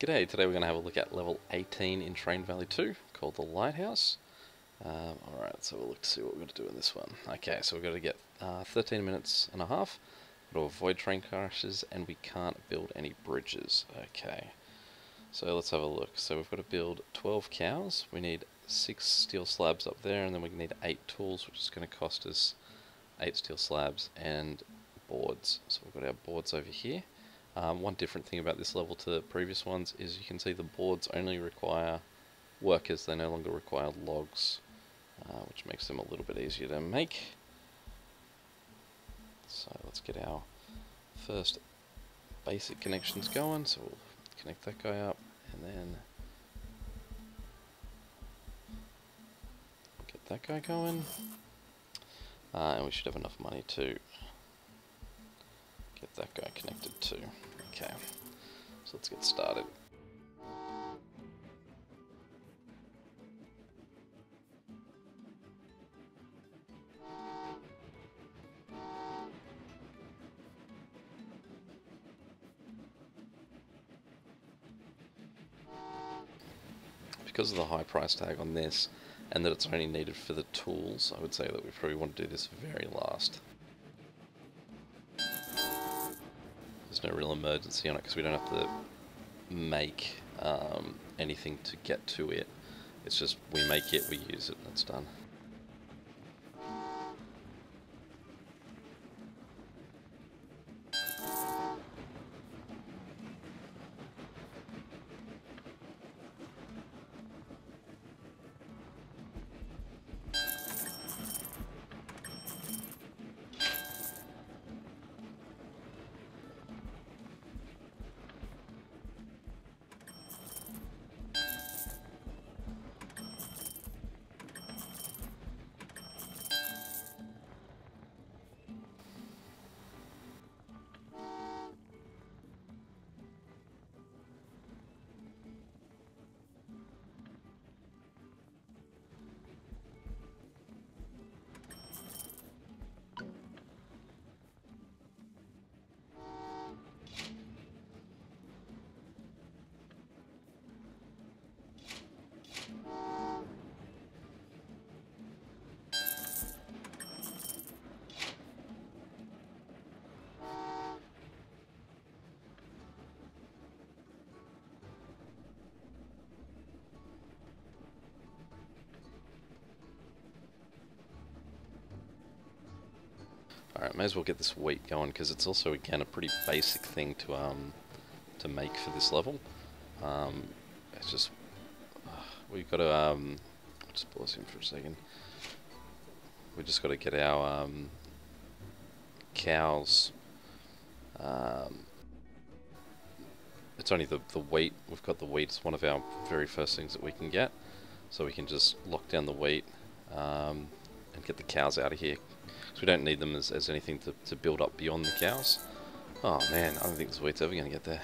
G'day, today we're going to have a look at level 18 in Train Valley 2 called the Lighthouse. Um, Alright, so we'll look to see what we're going to do in this one. Okay, so we've got to get uh, 13 minutes and a half to avoid train crashes and we can't build any bridges. Okay, so let's have a look. So we've got to build 12 cows, we need 6 steel slabs up there and then we need 8 tools which is going to cost us 8 steel slabs and boards. So we've got our boards over here. Um, one different thing about this level to the previous ones is you can see the boards only require workers, they no longer require logs, uh, which makes them a little bit easier to make. So let's get our first basic connections going, so we'll connect that guy up and then get that guy going. Uh, and we should have enough money to get that guy connected too. Okay, so let's get started. Because of the high price tag on this, and that it's only needed for the tools, I would say that we probably want to do this very last. No real emergency on it because we don't have to make um, anything to get to it. It's just we make it, we use it, and it's done. Alright, may as well get this wheat going because it's also again a pretty basic thing to um to make for this level. Um, it's just uh, we've got to um just pause him for a second. We just got to get our um, cows. Um, it's only the the wheat. We've got the wheat. It's one of our very first things that we can get, so we can just lock down the wheat um, and get the cows out of here Because we don't need them as, as anything to, to build up beyond the cows. Oh man, I don't think this wheat's ever going to get there.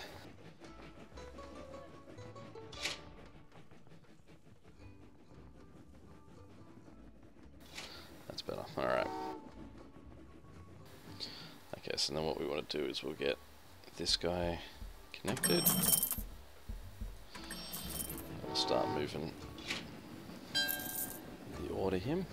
That's better, alright. Okay, so then what we want to do is we'll get this guy connected. we'll start moving the order him.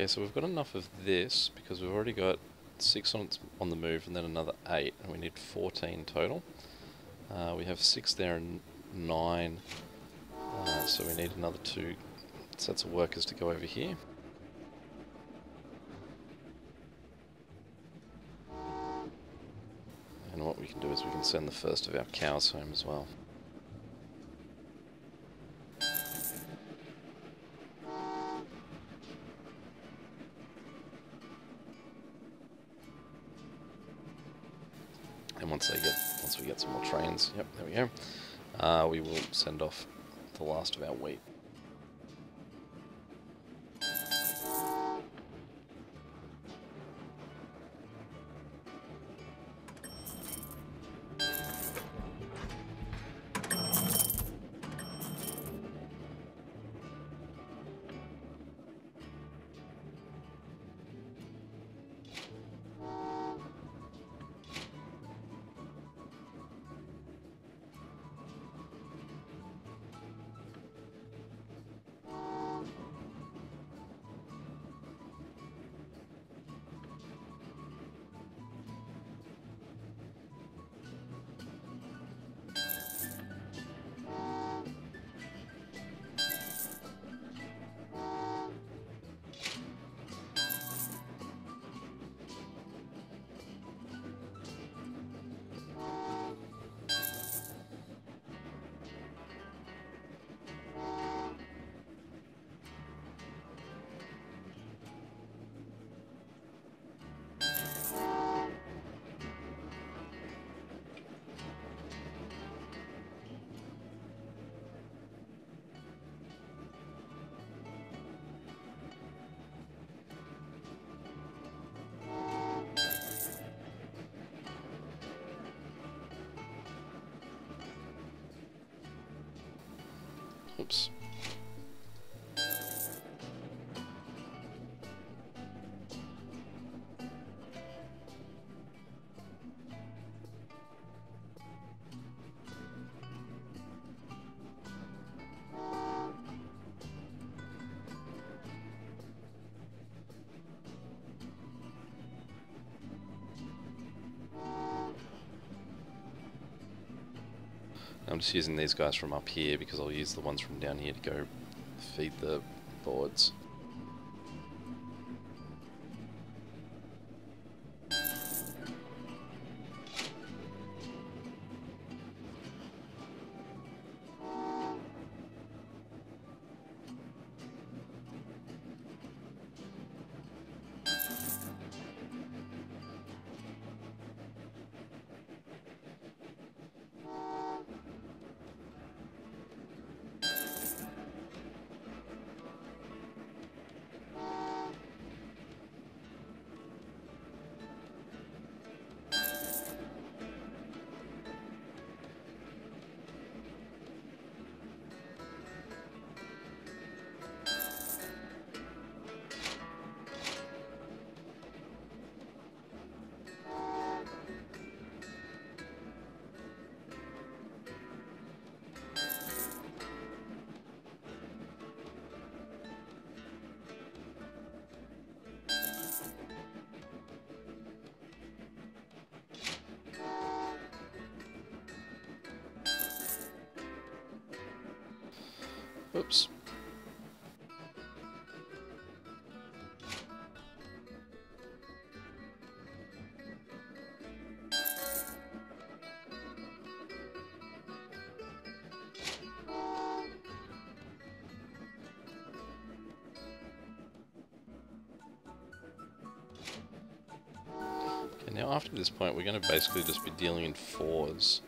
Okay, so we've got enough of this because we've already got six on, on the move and then another eight, and we need 14 total. Uh, we have six there and nine, uh, so we need another two sets of workers to go over here. And what we can do is we can send the first of our cows home as well. Yep, there we go. Uh, we will send off the last of our wheat. Oops. Just using these guys from up here because I'll use the ones from down here to go feed the boards. Okay, now after this point we're going to basically just be dealing in fours.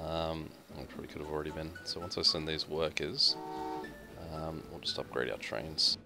Um, I probably could have already been. So once I send these workers, we'll just upgrade our trains.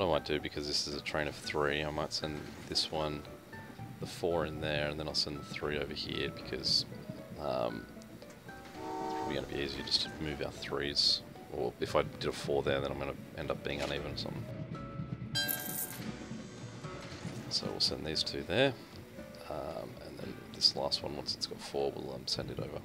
What I might do, because this is a train of three, I might send this one, the four in there, and then I'll send the three over here, because um, it's probably going to be easier just to move our threes. Or if I did a four there, then I'm going to end up being uneven or something. So we'll send these two there, um, and then this last one, once it's got four, we'll um, send it over.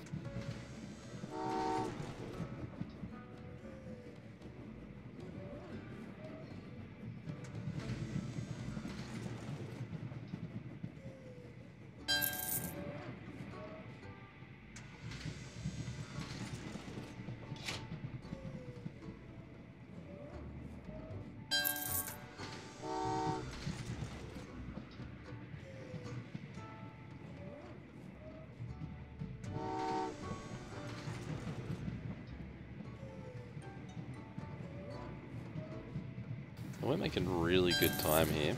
We're making really good time here.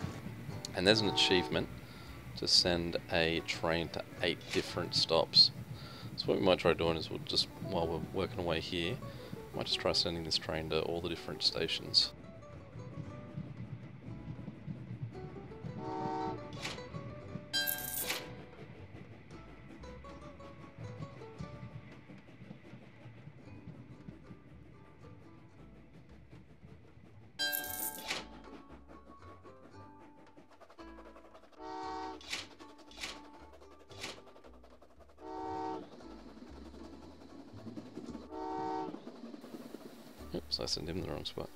And there's an achievement to send a train to eight different stops. So what we might try doing is we'll just, while we're working away here, might just try sending this train to all the different stations. Oops, I sent him the wrong spot.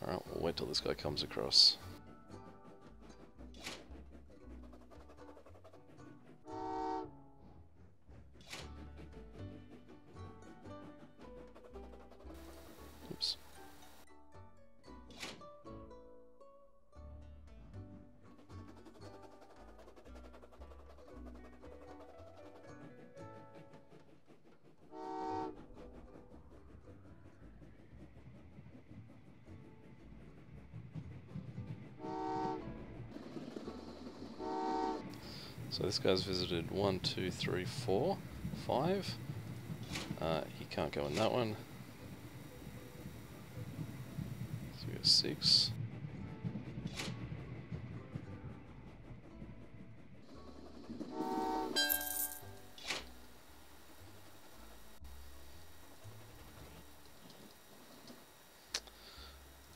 Alright, we'll wait till this guy comes across. So this guy's visited one, two, three, four, five. Uh, he can't go in that one. So we got six.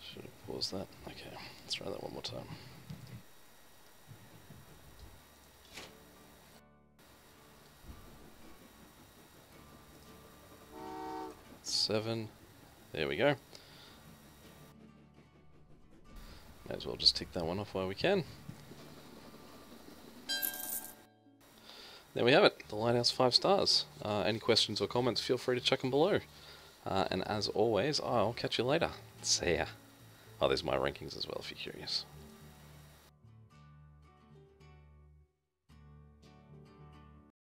Should have paused that. Okay, let's try that one more time. Seven. There we go. May as well just tick that one off while we can. There we have it, the Lighthouse 5 stars. Uh, any questions or comments, feel free to chuck them below. Uh, and as always, I'll catch you later. See ya. Oh, there's my rankings as well if you're curious.